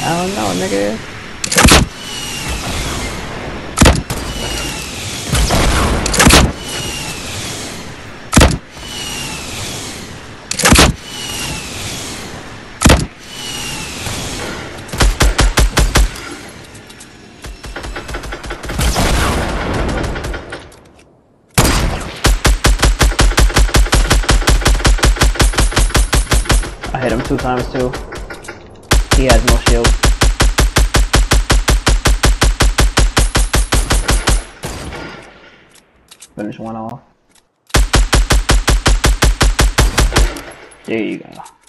no, no, nigga. I hit him two times too. He has no shield. Finish one off. There you go.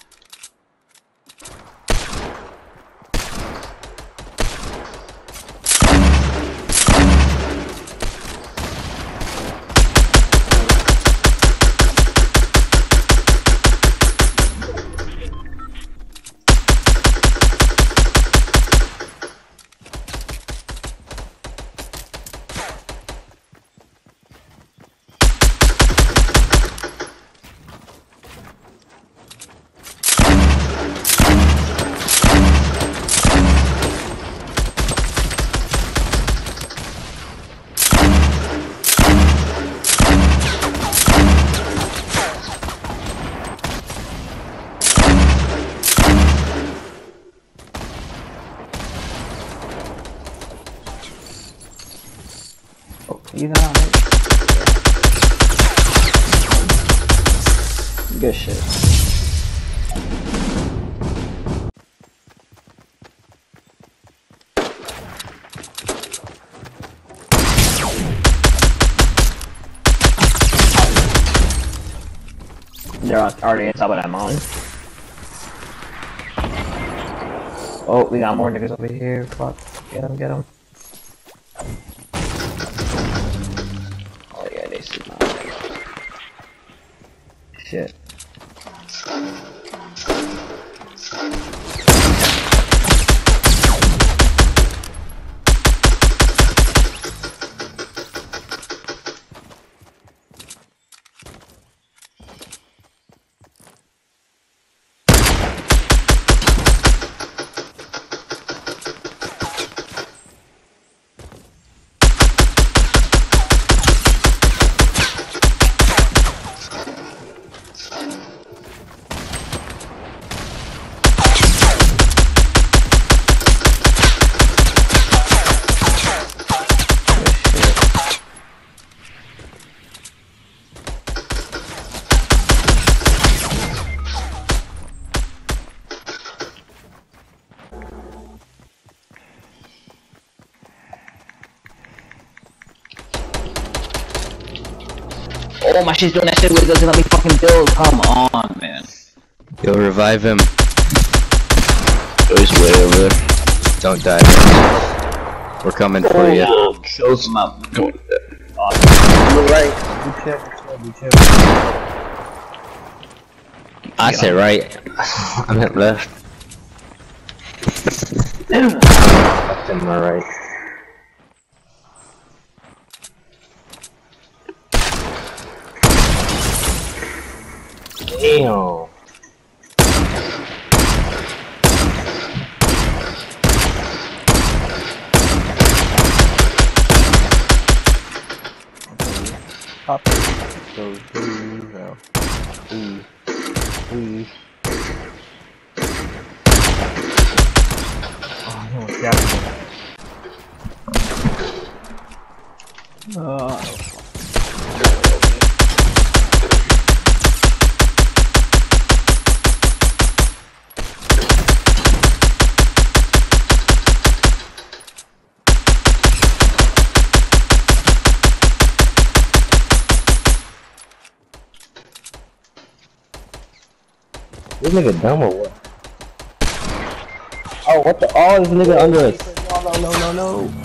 It. Good shit. They're already on top of that mountain. Oh, we got more niggas over here. Fuck. Get them, get them. Shit. Oh, my shit's doing that shit where it doesn't let me fucking build. Come on, man. Yo, revive him. He's way over there. Don't die. We're coming for oh, you. Shows him up. Come on. You're right. Be careful, be careful. I said right. I meant left. Left and my right. Damn. Pop. So, please, no. Please. Oh, I know what's happening. Uh, This nigga dumb or what? Oh, what the? Oh, this nigga under us. no, no, no, no, no.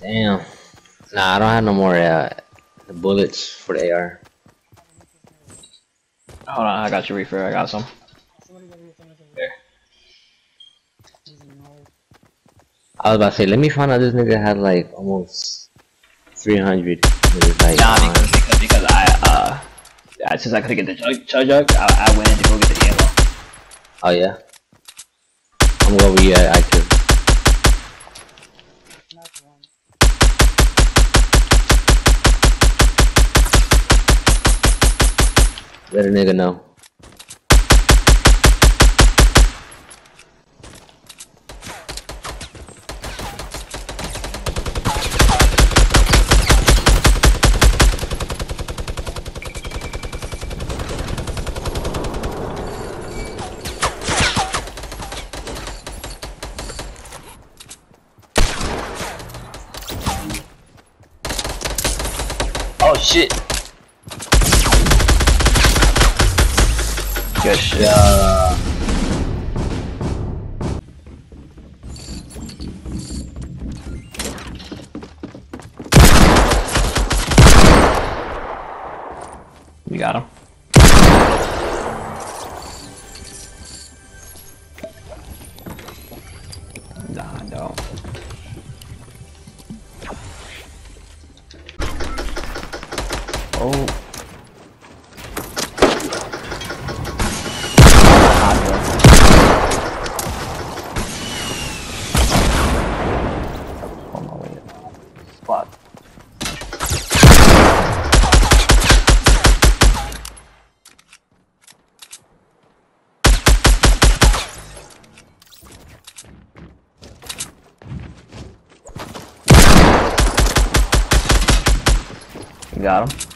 Damn. Nah, I don't have no more uh, bullets for the AR. Hold on, I got your reefer. I got some. There. I was about to say, let me find out this nigga had like almost 300. It like, Nah, because, because, because I, uh, yeah, since I couldn't get the chug, chug jug, I, I went in to go get the ammo. oh yeah. I'm over here at IQ. Let a nigga know. Oh shit! Yeah. You got him. Got him.